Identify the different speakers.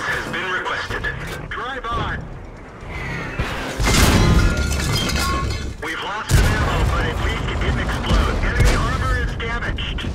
Speaker 1: assistance has been requested. Drive on. We've lost some ammo, but at least it didn't explode. Enemy armor is damaged.